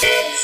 Shit.